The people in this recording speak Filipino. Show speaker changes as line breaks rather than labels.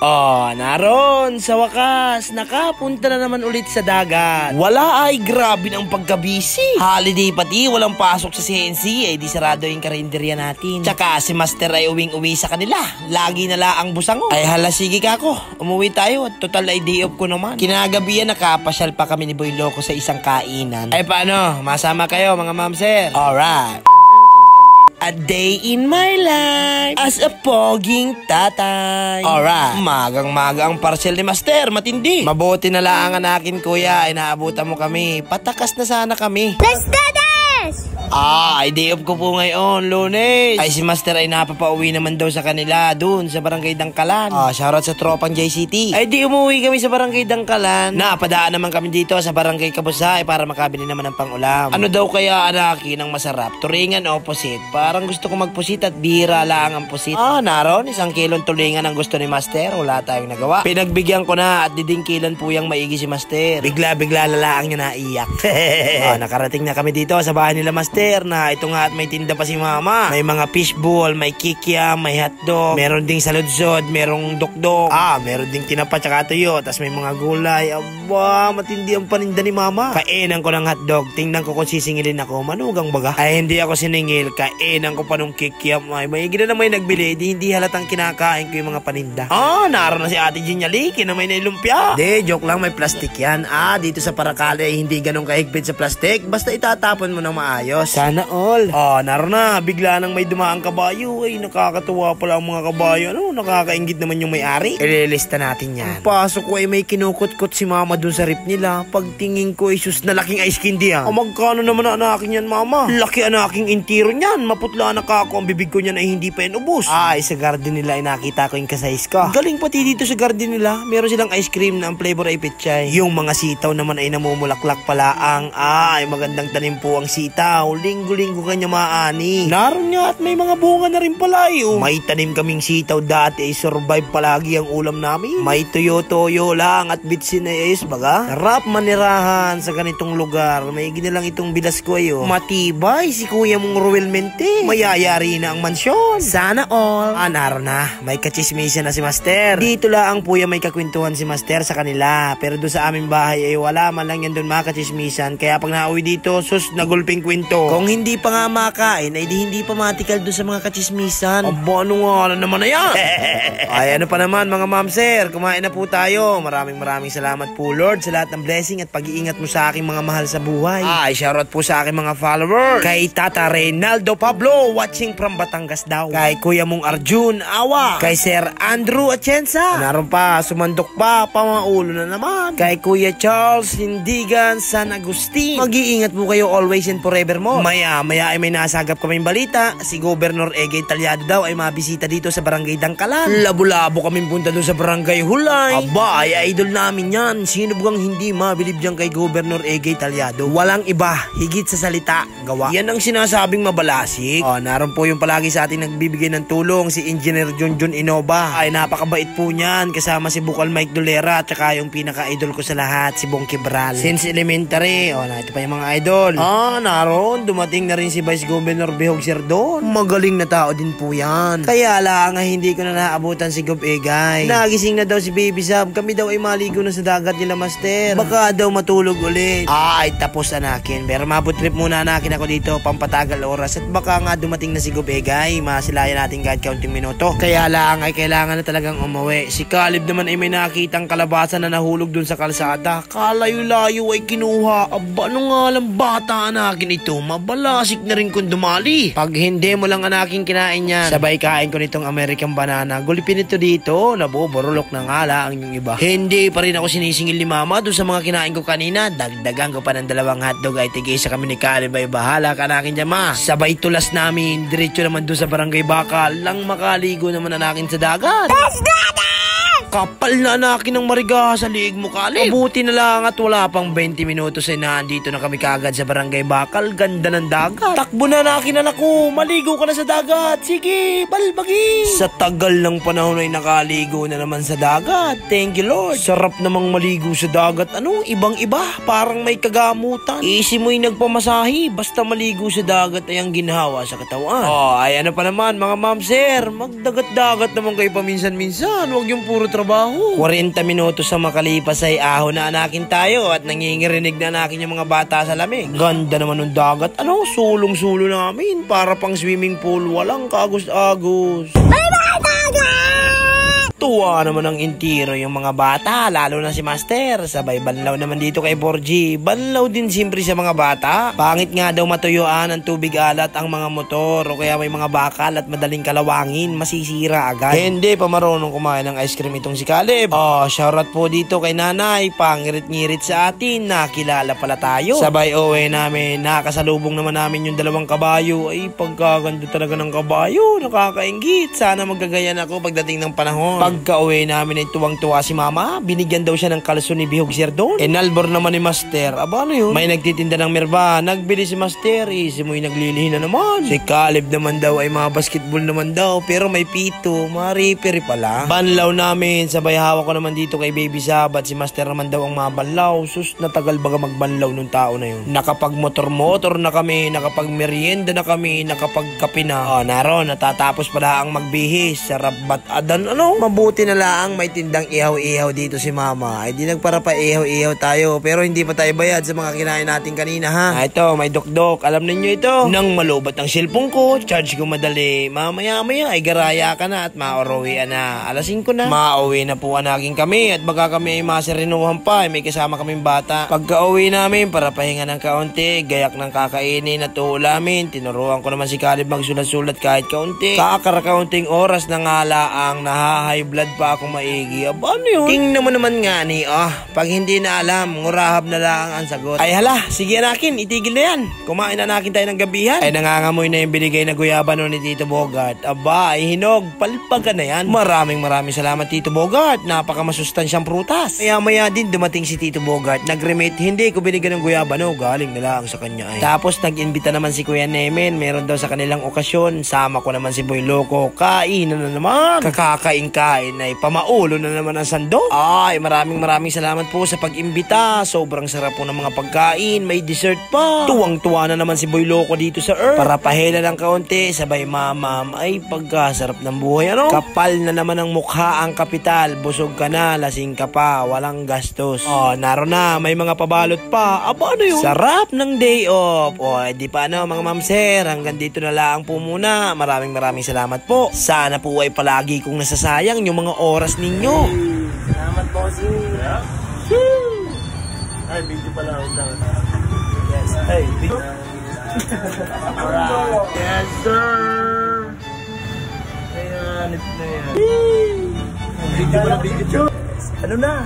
Oh, naron, sa wakas, nakapunta na naman ulit sa dagat. Wala ay grabe ng pagkabisi. Holiday pati, walang pasok sa CNC, eh di sarado yung karinderya natin. Tsaka si Master ay uwing-uwi sa kanila. Lagi na la ang busango. Ay hala, sige ka ako. Umuwi tayo at total ay day off ko naman. Kinagabihan nakapasyal pa kami ni Boy Loco sa isang kainan. Ay paano, masama kayo mga ma'am sir? Alright. A day in my life as a poging tatay. Alright. Magang maga ang parcel ni Master. Matindi. Mabuti na lang ang akin kuya. Inaabutan mo kami. Patakas na sana kami.
Let's do!
Ah, ay day off ko po ngayon, lunes. Ay si Master ay napapauwi naman daw sa kanila dun sa barangay Dangkalan. Ah, shoutout sa tropang JCT. Ay di umuwi kami sa barangay Dangkalan. Napadaan naman kami dito sa barangay Kabusay para makabili naman ng pangulam. Ano daw kaya anaki ng masarap? Turingan opposite. Parang gusto ko magpusit at bira lang ang pusit. Ah, naron, isang kilong tulingan ang gusto ni Master. Wala tayong nagawa. Pinagbigyan ko na at didingkilan po yung maigi si Master. Bigla-bigla lalaang niya naiyak. ah, nakarating na kami dito sa bahay nila Master na ito nga at may tinda pa si mama. May mga fishball, may kikiam, may hotdog, meron ding saludsod, merong dokdok. Ah, meron ding tinapa tsaka tuyo, tas may mga gulay. Aba, matindi ang paninda ni mama. Kainan ko ng hotdog, tingnan ko kung sisingilin ako. Manugang baga? Ay, hindi ako siningil. Kainan ko pa nung kikiam. Ay, may na naman nagbili, di hindi halatang kinakain ko yung mga paninda. Ah, naroon na si ate Ginyaliki na may nailumpia. Di, joke lang, may plastic yan. Ah, dito sa Paracale, hindi ganun kahigpit sa plastic. Basta itatapon mo ng maayos. Sana all. Ah, naroon na. Bigla nang may dumaang kabayo. Ay, nakakatuwa pala ang mga kabayo. Ano, nakakaingit naman yung may-ari. Ililista natin yan. Pasok ko ay may kinukot-kot si mama dun sa rip nila. Pagtingin ko ay sus na laking ice candy ah. Oh, magkano naman ang akin yan mama? Laki ang aking intiro niyan. Maputla na ka ako. Ang bibig ko niyan ay hindi pa inubos. Ay, sa garden nila ay nakita ko yung kasayis ko. Galing pati dito sa garden nila. Meron silang ice cream na ang flavor ay pechay. Yung mga sitaw naman ay namumulaklak pala ang ay magandang tanim po ang sitaw. Linggo-linggo kanya maani. Naroon nga at may mga bunga na rin pala yun. May tanim kaming sitaw dati ay survive palagi ang ulam namin. May tuyo-toyo lang at bitsin na is baga. Sarap manirahan sa ganitong lugar. May ginalang itong bilas ko ayo. Matibay si kuya mong Ruel Mente. Mayayari na ang mansyon. Sana all. Ah, naroon na. May kachismisa na si Master. Dito lang po yan may kakwentuhan si Master sa kanila. Pero doon sa aming bahay ay wala man lang yan doon mga kachismisan. Kaya pag nauwi dito, sus, nagulping kwento. Kung hindi pa nga makain, ay di hindi pa matikal doon sa mga kachismisan. Aba, ano nga naman na yan? ay, ano pa naman mga ma'am sir, kumain na po tayo. Maraming maraming salamat po Lord sa lahat ng blessing at pag-iingat mo sa aking mga mahal sa buhay. Ay, shoutout po sa aking mga followers. Kay Tata Reynaldo Pablo, watching from Batangas daw. Kay Kuya mong Arjun Awa. Kay Sir Andrew Atienza. Naroon pa, sumandok pa, pamaulo na naman. Kay Kuya Charles Hindigan San Agustin. Mag-iingat po kayo always and forever mo. Maya, maya ay may nasagap kaming balita. Si Governor Egay Talyado daw ay mabisita dito sa Barangay Dangkalan. Labo-labo kaming punta doon sa Barangay Hulay. Aba, ay idol namin yan. Sino bugang hindi mabilib dyan kay Governor Egay Talyado? Walang iba, higit sa salita, gawa. Yan ang sinasabing mabalasik. Oh, naroon po yung palagi sa ating nagbibigay ng tulong, si Engineer Junjun Inoba. Ay, napakabait po niyan. Kasama si Bukal Mike Dolera at saka yung pinaka-idol ko sa lahat, si Bong Kibral. Since elementary, oh, na ito pa yung mga idol. Ah, naroon, dumating na rin si Vice Governor Bihog Serdon. Magaling na tao din po yan. Kaya lang, hindi ko na naabutan si Gob Egay. Nagising na daw si Baby Sab. Kami daw ay maligo na sa dagat nila, Master. Baka daw matulog ulit. Ah, ay tapos anakin. Pero mabot trip muna anakin ako dito, pampatagal oras. At baka nga dumating na si Gob Egay. Masilayan natin kahit kaunting minuto. Kaya lang ay kailangan na talagang umuwi. Si Caleb naman ay may nakitang kalabasan na nahulog dun sa kalsada. Kalayo-layo ay kinuha. Aba, ano nga lang bata anakin ito? Mabalasik na rin kung dumali. Pag hindi mo lang anakin kinain yan, sabay kain ko nitong American banana. Gulipin ito dito, nabuburulok na nga lang yung iba. Hindi pa rin ako sinisingil ni mama doon sa mga kinain ko kanina. Dagdagan ko pa ng dalawang hotdog ay tigay sa kami ni Caleb ay bahala ka nakin dyan ma. Sabay tulas namin, diretso naman doon sa barangay Bakal lang makaligo naman anakin sa dagat.
Let's!
Kapal na anakin ng mariga sa liig mo, Kalib. Mabuti na lang at wala pang 20 minutos ay nandito na kami kagad sa barangay Bakal. Ganda ng dagat. Takbo na anakin na ko. Maligo ka na sa dagat. Sige, balbagi. Sa tagal ng panahon ay nakaligo na naman sa dagat. Thank you, Lord. Sarap namang maligo sa dagat. Ano, ibang iba. Parang may kagamutan. Easy mo'y nagpamasahi. Basta maligo sa dagat ay ang ginhawa sa katawan. Oh, ay ano pa naman, mga ma'am, sir. Magdagat-dagat naman kayo paminsan-minsan. Huwag yung puro trabaho. 40 minutos sa makalipas ay ahon na anakin tayo at nangingirinig na anakin yung mga bata sa lamig. Ganda naman ng dagat. Ano, sulong-sulo namin. Para pang swimming pool. Walang kagos-agos. Tuwa naman ang intiro yung mga bata, lalo na si Master. Sabay banlaw naman dito kay Borgie. Banlaw din siyempre sa mga bata. Pangit nga daw matuyuan ng tubig alat ang mga motor o kaya may mga bakal at madaling kalawangin, masisira agad. Hindi pa marunong kumain ng ice cream itong si Caleb. Oh, shoutout po dito kay nanay, pangirit-ngirit sa atin, nakilala pala tayo. Sabay uwi namin, nakasalubong naman namin yung dalawang kabayo. Ay, pagkaganda talaga ng kabayo, nakakaingit. Sana magagayan ako pagdating ng panahon. Pagka uwi namin ay tuwang-tuwa si mama, binigyan daw siya ng kalso ni Bihog Sir doon. Enalbor naman ni Master. Aba ano yun? May nagtitinda ng merba. Nagbili si Master. Eh, si Moy naglilihi na naman. Si Caleb naman daw ay mga basketball naman daw. Pero may pito. Maripiri pala. Banlaw namin. Sabay hawak ko naman dito kay Baby Sabat. Si Master naman daw ang mabanlaw. Sus, natagal baga magbanlaw nung tao na yun. Nakapag motor-motor na kami. Nakapag merienda na kami. Nakapag kape na. Oh, naroon. Natatapos pala ang magbihis. Sarap bat adan ano? Mabuti na lang may tindang ihaw-ihaw dito si mama. Ay di nagpara pa ihaw-ihaw tayo. Pero hindi pa tayo bayad sa mga kinain natin kanina ha. Ah, ito, may dokdok. Alam ninyo ito. Nang malubat ang cellphone ko, charge ko madali. Mamaya-maya ay garaya ka na at maorowian na. Alas 5 na. Mauwi na po anaging kami at baka kami ay masirinuhan pa. Ay may kasama kaming bata. Pagka uwi namin para pahinga ng kaunti, gayak ng kakainin at uulamin. Tinuruan ko naman si Caleb magsulat-sulat kahit kaunti. Kakara-kaunting oras na nga laang naha-high blood pa ako maigi. Aba, ano yun? King naman naman nga ni, oh. Pag hindi na alam, ngurahab na lang ang sagot. Ay hala, sige nakin, itigil na yan. Kumain na nakin tayo ng gabihan. Ay nangangamoy na yung binigay na guyabano ni Tito Bogart. Aba, ay hinog, palpag ka na yan. Maraming maraming salamat Tito Bogart. Napakamasustansyang prutas. Maya maya din dumating si Tito Bogart. Nag-remate, hindi ko binigyan ng guyabano. Galing na lang sa kanya ay. Tapos nag-imbita naman si Kuya Nemen. Meron daw sa kanilang okasyon. Sama ko naman si Boy Loco. Kain na naman. Kakakain-kain ay pamaulo na naman ang sando. Ay, maraming maraming salamat po sa pag-imbita. Sobrang sarap po ng mga pagkain. May dessert pa. Tuwang-tuwa na naman si Boy Loco dito sa Earth. Para pahela ng kaunti, sabay mamam. Ay, pagkasarap ng buhay. Ano? Kapal na naman ang mukha ang kapital. Busog ka na, lasing ka pa, walang gastos. Oh, naro na, may mga pabalot pa. Aba, ano yun? Sarap ng day off. O, oh, di pa ano, mga mamser. Hanggang dito na lang po muna. Maraming maraming salamat po. Sana po ay palagi kong nasasayang yung mga oras ninyo.
Salamat, bossing. Yeah. Ay, video pala ako lang. Yes. Hey, video. Alright. Yes, sir. Ayan, ito na yan. Video pala, video. Ano na?